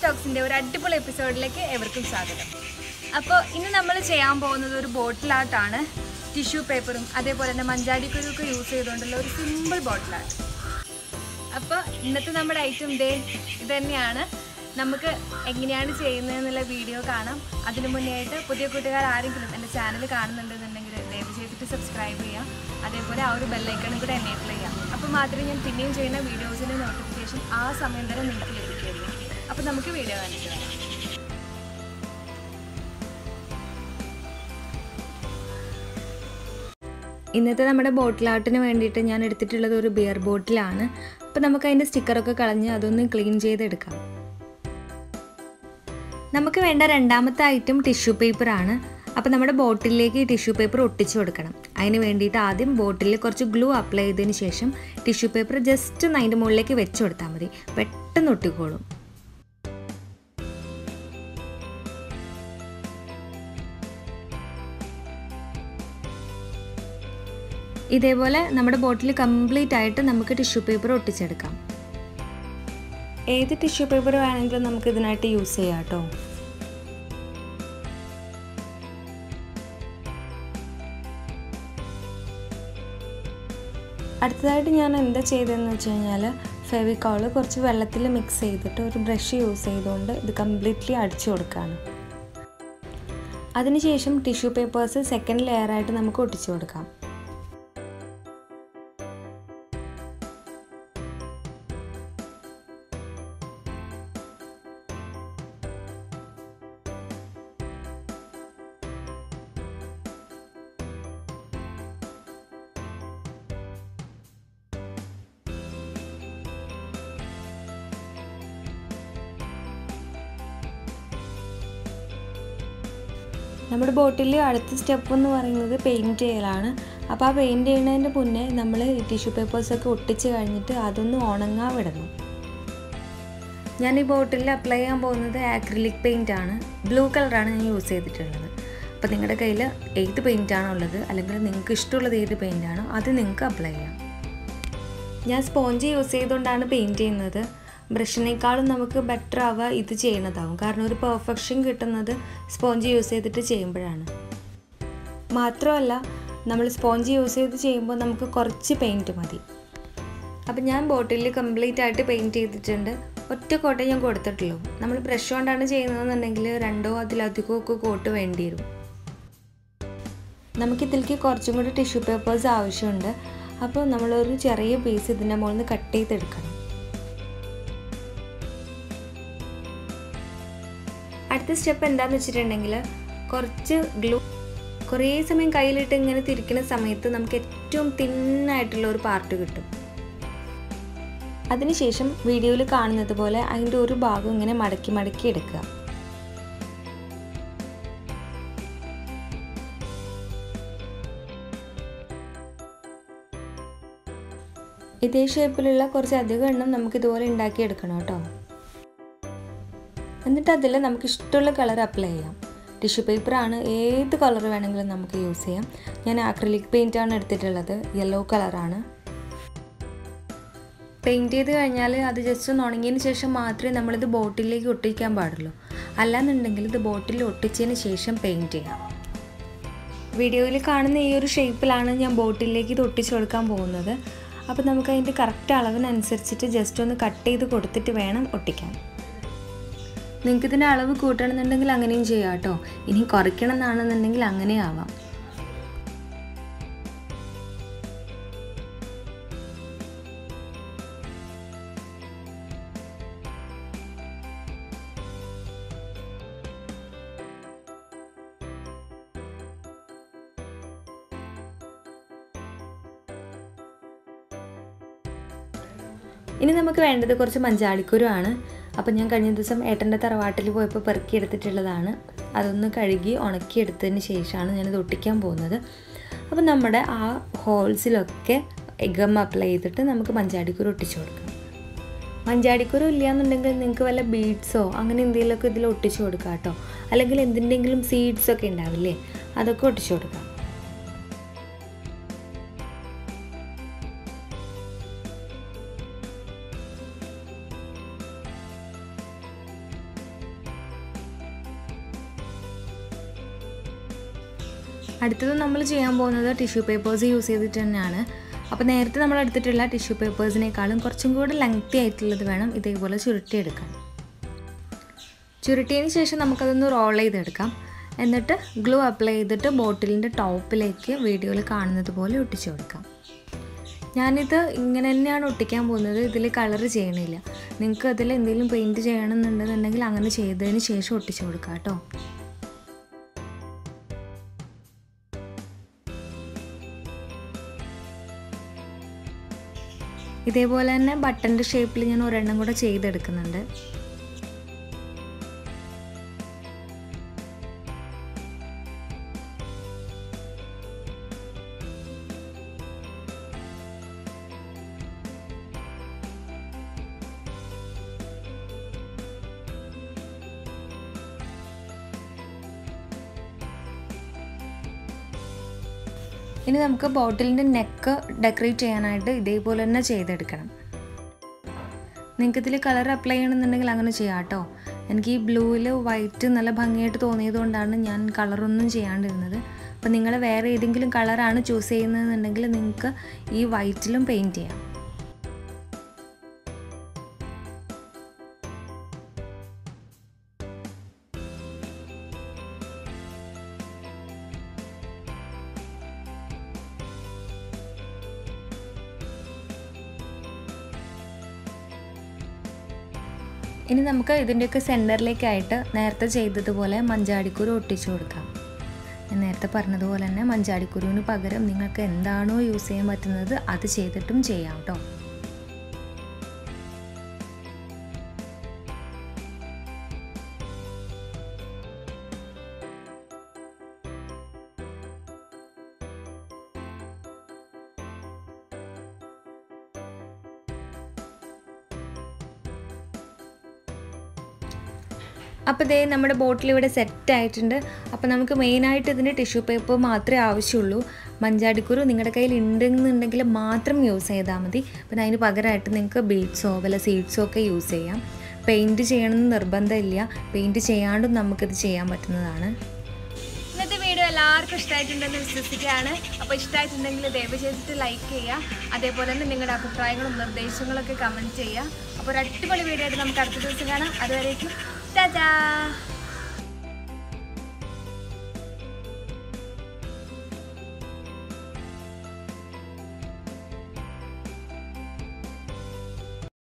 സ്റ്റോക്സിന്റെ ഒരു അടിപൊളി എപ്പിസോഡിലേക്ക് എവർക്കും സ്വാഗതം. അപ്പോൾ ഇന്ന് നമ്മൾ ചെയ്യാൻ പോകുന്നത് ഒരു ബോട്ടിൽ ആർട്ടാണ് ടിഷ്യൂ പേപ്പറും അതേപോലെ തന്നെ മഞ്ചാടിക്കുരുക്കെ യൂസ് ചെയ്തുകൊണ്ടുള്ള ഒരു സിമ്പിൾ ബോട്ടിൽ ആർട്ട് അപ്പോൾ ഇന്നത്തെ നമ്മുടെ ഐറ്റം ഡേ ഇത് തന്നെയാണ്. നമുക്ക് എങ്ങനെയാണ് ചെയ്യുന്നതെന്നുള്ള വീഡിയോ കാണാം. അതിനു മുന്നേ ആയിട്ട് പുതിയ കൂട്ടുകാർ ആരെങ്കിലും എന്റെ ചാനൽ കാണുന്നുണ്ടെന്നുണ്ടെങ്കിൽ ദയവ് ചെയ്തിട്ട് സബ്സ്ക്രൈബ് ചെയ്യാം. അതേപോലെ ആ ഒരു ബെല്ലൈക്കണും കൂടെ എനേബിൾ ചെയ്യാം. അപ്പോൾ മാത്രമേ ഞാൻ പിന്നെയും ചെയ്യുന്ന വീഡിയോസിന്റെ നോട്ടിഫിക്കേഷൻ ആ സമയം വരെ നിങ്ങൾക്ക് അപ്പോൾ നമുക്ക് വീഡിയോ കാണിച്ചു തരാം ഇന്നത്തെ നമ്മുടെ ബോട്ടിൽ ആർട്ടിന് വേണ്ടിയിട്ട് ഞാൻ എടുത്തിട്ടുള്ളത് ഒരു ബിയർ ബോട്ടിലാണ് അപ്പോൾ നമുക്ക് അതിന്റെ സ്റ്റിക്കറൊക്കെ കളഞ്ഞ് അതൊന്ന് ക്ലീൻ ചെയ്തെടുക്കാം. നമുക്ക് വേണ്ട രണ്ടാമത്തെ ഐറ്റം ടിഷ്യൂ പേപ്പറാണ് അപ്പോൾ നമ്മുടെ ബോട്ടിലേക്ക് ടിഷ്യൂ പേപ്പർ ഒട്ടിച്ചു കൊടുക്കണം. അതിന് വേണ്ടിയിട്ട് ആദ്യം ബോട്ടിലിൽ കുറച്ച് ഗ്ലൂ അപ്ലൈ ചെയ്തതിന് ശേഷം ടിഷ്യൂ പേപ്പർ ജസ്റ്റ് ഒന്ന് അതിന്റെ മുകളിലേക്ക് വെച്ച് കൊടുത്താൽ മതി. പെട്ടെന്ന് ഒട്ടിക്കോളും. ഇതേപോലെ നമ്മുടെ ബോട്ടിൽ കംപ്ലീറ്റ് ആയിട്ട് നമുക്ക് ടിഷ്യൂ പേപ്പർ ഒട്ടിച്ചെടുക്കാം. ഏത് ടിഷ്യൂ പേപ്പർ വേണമെങ്കിലും നമുക്ക് ഇതിനായിട്ട് യൂസ് ചെയ്യാം കേട്ടോ. അടുത്തതായിട്ട് ഞാൻ എന്താ ചെയ്തതെന്ന് വെച്ച് കഴിഞ്ഞാൽ ഫെവിക്കോൾ കുറച്ച് വെള്ളത്തിൽ മിക്സ് ചെയ്തിട്ട് ഒരു ബ്രഷ് യൂസ് ചെയ്തുകൊണ്ട് ഇത് കംപ്ലീറ്റ്ലി അടിച്ചു കൊടുക്കുകയാണ്. അതിനുശേഷം ടിഷ്യൂ പേപ്പേഴ്സ് സെക്കൻഡ് ലെയറായിട്ട് നമുക്ക് ഒട്ടിച്ചു കൊടുക്കാം. നമ്മുടെ ബോട്ടിൽ അടുത്ത സ്റ്റെപ്പ് എന്ന് പറയുന്നത് പെയിന്റ് ചെയ്യലാണ്. അപ്പോൾ ആ പെയിന്റ് ചെയ്യുന്നതിന്റെ മുന്നേ നമ്മൾ ടിഷ്യൂ പേപ്പേഴ്സൊക്കെ ഒട്ടിച്ച് കഴിഞ്ഞിട്ട് അതൊന്ന് ഉണങ്ങാൻ വിടണം. ഞാൻ ഈ ബോട്ടിൽ അപ്ലൈ ചെയ്യാൻ പോകുന്നത് ആക്രിലിക് പെയിന്റ് ആണ്. ബ്ലൂ കളറാണ് ഞാൻ യൂസ് ചെയ്തിട്ടുള്ളത്. അപ്പോൾ നിങ്ങളുടെ കയ്യിൽ ഏത് പെയിന്റ് ആണോ ഉള്ളത് അല്ലെങ്കിൽ നിങ്ങൾക്ക് ഇഷ്ടമുള്ളത് ഏത് പെയിന്റ് ആണോ അത് നിങ്ങൾക്ക് അപ്ലൈ ചെയ്യാം. ഞാൻ സ്പോഞ്ച് യൂസ് ചെയ്തുകൊണ്ടാണ് പെയിന്റ് ചെയ്യുന്നത്. ബ്രഷിനേക്കാളും നമുക്ക് ബെറ്റർ ആവുക ഇത് ചെയ്യുന്നതാവും. കാരണം ഒരു പെർഫെക്ഷൻ കിട്ടുന്നത് സ്പോഞ്ച് യൂസ് ചെയ്തിട്ട് ചെയ്യുമ്പോഴാണ്. മാത്രമല്ല നമ്മൾ സ്പോഞ്ച് യൂസ് ചെയ്ത് ചെയ്യുമ്പോൾ നമുക്ക് കുറച്ച് പെയിന്റ് മതി. അപ്പം ഞാൻ ബോട്ടിലിൽ കംപ്ലീറ്റ് ആയിട്ട് പെയിന്റ് ചെയ്തിട്ടുണ്ട്. ഒറ്റ കോട്ടേ ഞാൻ കൊടുത്തിട്ടുള്ളൂ. നമ്മൾ ബ്രഷ് കൊണ്ടാണ് ചെയ്യുന്നതെന്നുണ്ടെങ്കിൽ രണ്ടോ അതിലധികമോ ഒക്കെ കോട്ട് വേണ്ടി വരും. നമുക്കിതിലേക്ക് കുറച്ചും കൂടി ടിഷ്യൂ പേപ്പേഴ്സ് ആവശ്യമുണ്ട്. അപ്പോൾ നമ്മളൊരു ചെറിയ പീസ് ഇതിന്റെ മുകളിൽ നിന്ന് കട്ട് ചെയ്തെടുക്കണം. അടുത്ത സ്റ്റെപ്പ് എന്താണെന്ന് വെച്ചിട്ടുണ്ടെങ്കിൽ കുറച്ച് ഗ്ലൂ കുറേ സമയം കയ്യിലിട്ട് ഇങ്ങനെ തിരിക്കുന്ന സമയത്ത് നമുക്ക് ഏറ്റവും തിന്നായിട്ടുള്ള ഒരു പാർട്ട് കിട്ടും. അതിനുശേഷം വീഡിയോയിൽ കാണുന്നത് പോലെ അതിന്റെ ഒരു ഭാഗം ഇങ്ങനെ മടക്കി മടക്കി എടുക്കുക. ഇതേ ഷേപ്പിലുള്ള കുറച്ച് അധികം എണ്ണം നമുക്ക് ഇതുപോലെ ഉണ്ടാക്കിയെടുക്കണം കേട്ടോ. എന്നിട്ട് അതിൽ നമുക്ക് ഇഷ്ടമുള്ള കളർ അപ്ലൈ ചെയ്യാം. ടിഷ്യൂ പേപ്പറാണ് ഏത് കളർ വേണമെങ്കിലും നമുക്ക് യൂസ് ചെയ്യാം. ഞാൻ ആക്രിലിക് പെയിന്റ് ആണ് എടുത്തിട്ടുള്ളത്. യെല്ലോ കളറാണ്. പെയിന്റ് ചെയ്ത് കഴിഞ്ഞാൽ അത് ജസ്റ്റ് ഒന്ന് ഉണങ്ങിയതിന് ശേഷം മാത്രമേ നമ്മളിത് ബോട്ടിലേക്ക് ഒട്ടിക്കാൻ പാടുള്ളൂ. അല്ലാന്നുണ്ടെങ്കിൽ ഇത് ബോട്ടിൽ ഒട്ടിച്ചതിന് ശേഷം പെയിന്റ് ചെയ്യാം. വീഡിയോയിൽ കാണുന്ന ഈ ഒരു ഷേപ്പിലാണ് ഞാൻ ബോട്ടിലേക്ക് ഇത് ഒട്ടിച്ചു കൊടുക്കാൻ പോകുന്നത്. അപ്പോൾ നമുക്ക് അതിന്റെ കറക്റ്റ് അളവിനനുസരിച്ചിട്ട് ജസ്റ്റ് ഒന്ന് കട്ട് ചെയ്ത് കൊടുത്തിട്ട് വേണം ഒട്ടിക്കാൻ. നിങ്ങൾക്ക് ഇതിന്റെ അളവ് കൂട്ടണമെന്നുണ്ടെങ്കിൽ അങ്ങനെയും ചെയ്യാം കേട്ടോ. ഇനി കുറയ്ക്കണം എന്നാണെന്നുണ്ടെങ്കിൽ അങ്ങനെ ആവാം. ഇനി നമുക്ക് വേണ്ടത് കുറച്ച് മഞ്ചാടിക്കുരു ആണ് അപ്പോൾ ഞാൻ കഴിഞ്ഞ ദിവസം ഏട്ടന്റെ തറവാട്ടിൽ പോയപ്പോൾ പെറുക്കി എടുത്തിട്ടുള്ളതാണ്. അതൊന്ന് കഴുകി ഉണക്കിയെടുത്തതിന് ശേഷമാണ് ഞാനിത് ഒട്ടിക്കാൻ പോകുന്നത്. അപ്പോൾ നമ്മുടെ ആ ഹോൾസിലൊക്കെ എഗം അപ്ലൈ ചെയ്തിട്ട് നമുക്ക് മഞ്ചാടിക്കുരു ഒട്ടിച്ചു കൊടുക്കാം. മഞ്ചാടിക്കുരു ഇല്ലയെന്നുണ്ടെങ്കിൽ നിങ്ങൾക്ക് വല്ല ബീഡ്സോ അങ്ങനെ എന്തെങ്കിലുമൊക്കെ ഇതിൽ ഒട്ടിച്ചു കൊടുക്കാം കേട്ടോ. അല്ലെങ്കിൽ എന്തിന്റെങ്കിലും സീഡ്സൊക്കെ ഉണ്ടാവില്ലേ അതൊക്കെ ഒട്ടിച്ചു കൊടുക്കാം. അടുത്തത് നമ്മൾ ചെയ്യാൻ പോകുന്നത് ടിഷ്യൂ പേപ്പേഴ്സ് യൂസ് ചെയ്തിട്ട് തന്നെയാണ്. അപ്പോൾ നേരത്തെ നമ്മൾ എടുത്തിട്ടുള്ള ടിഷ്യൂ പേപ്പേഴ്സിനേക്കാളും കുറച്ചും കൂടി ലെങ്ത്തി ആയിട്ടുള്ളത് വേണം ഇതേപോലെ ചുരുട്ടിയെടുക്കാൻ. ചുരുട്ടിയതിന് ശേഷം നമുക്കതൊന്ന് റോൾ ചെയ്തെടുക്കാം. എന്നിട്ട് ഗ്ലൂ അപ്ലൈ ചെയ്തിട്ട് ബോട്ടിലിന്റെ ടോപ്പിലേക്ക് വീഡിയോയിൽ കാണുന്നത് പോലെ ഒട്ടിച്ചു കൊടുക്കാം. ഞാനിത് ഇങ്ങനെ തന്നെയാണ് ഒട്ടിക്കാൻ പോകുന്നത്. ഇതിൽ കളർ ചെയ്യണില്ല നിങ്ങൾക്ക് അതിൽ എന്തെങ്കിലും പെയിന്റ് ചെയ്യണമെന്നുണ്ടെന്നുണ്ടെങ്കിൽ അങ്ങനെ ചെയ്തതിന് ശേഷം ഒട്ടിച്ചു കൊടുക്കാം കേട്ടോ. ഇതേപോലെ തന്നെ ബട്ടന്റെ ഷേപ്പിൽ ഞാൻ ഒരെണ്ണം കൂടെ ചെയ്തെടുക്കുന്നുണ്ട്. ഇനി നമുക്ക് ബോട്ടിലിന്റെ നെക്ക് ഡെക്കറേറ്റ് ചെയ്യാനായിട്ട് ഇതേപോലെ തന്നെ ചെയ്തെടുക്കണം. നിങ്ങൾക്ക് ഇതിൽ കളർ അപ്ലൈ ചെയ്യണമെന്നുണ്ടെങ്കിൽ അങ്ങനെ ചെയ്യാം കേട്ടോ. എനിക്ക് ഈ ബ്ലൂവിൽ വൈറ്റ് നല്ല ഭംഗിയായിട്ട് തോന്നിയത് കൊണ്ടാണ് ഞാൻ കളറൊന്നും ചെയ്യാണ്ടിരുന്നത്. അപ്പോൾ നിങ്ങൾ വേറെ ഏതെങ്കിലും കളറാണ് ചൂസ് ചെയ്യുന്നതെന്നുണ്ടെങ്കിൽ നിങ്ങൾക്ക് ഈ വൈറ്റിലും പെയിന്റ് ചെയ്യാം. ഇനി നമുക്ക് ഇതിന്റെയൊക്കെ സെന്ററിലേക്കായിട്ട് നേരത്തെ ചെയ്തതുപോലെ മഞ്ചാടിക്കുരു ഒട്ടിച്ചു കൊടുക്കാം. ഞാൻ നേരത്തെ പറഞ്ഞതുപോലെ തന്നെ മഞ്ചാടിക്കുരുവിന് പകരം നിങ്ങൾക്ക് എന്താണോ യൂസ് ചെയ്യാൻ പറ്റുന്നത് അത് ചെയ്തിട്ടും ചെയ്യാം കേട്ടോ. അപ്പോൾ ഇതേ നമ്മുടെ ബോട്ടിൽ ഇവിടെ സെറ്റ് ആയിട്ടുണ്ട്. അപ്പോൾ നമുക്ക് മെയിനായിട്ട് ഇതിന് ടിഷ്യൂ പേപ്പർ മാത്രമേ ആവശ്യമുള്ളൂ. മഞ്ചാടിക്കുരു നിങ്ങളുടെ കയ്യിൽ ഉണ്ടെന്നുണ്ടെങ്കിൽ മാത്രം യൂസ് ചെയ്താൽ മതി. പിന്നെ അതിന് പകരമായിട്ട് നിങ്ങൾക്ക് ബീഡ്സോ വല്ല സീഡ്സോ ഒക്കെ യൂസ് ചെയ്യാം. പെയിന്റ് ചെയ്യണമെന്ന് നിർബന്ധമില്ല. പെയിന്റ് ചെയ്യാണ്ടും നമുക്കിത് ചെയ്യാൻ പറ്റുന്നതാണ്. ഇന്നത്തെ വീഡിയോ എല്ലാവർക്കും ഇഷ്ടമായിട്ടുണ്ടെന്ന് വിശ്വസിക്കുകയാണ്. അപ്പോൾ ഇഷ്ടമായിട്ടുണ്ടെങ്കിൽ ദയവ് ചെയ്തിട്ട് ലൈക്ക് ചെയ്യുക. അതേപോലെ തന്നെ നിങ്ങളുടെ അഭിപ്രായങ്ങളും നിർദ്ദേശങ്ങളൊക്കെ കമന്റ് ചെയ്യുക. അപ്പോൾ ഒരു അടിപൊളി വീഡിയോ ആയിട്ട് നമുക്ക് അടുത്ത ദിവസം കാണാം. അതുവരേക്കും 大家。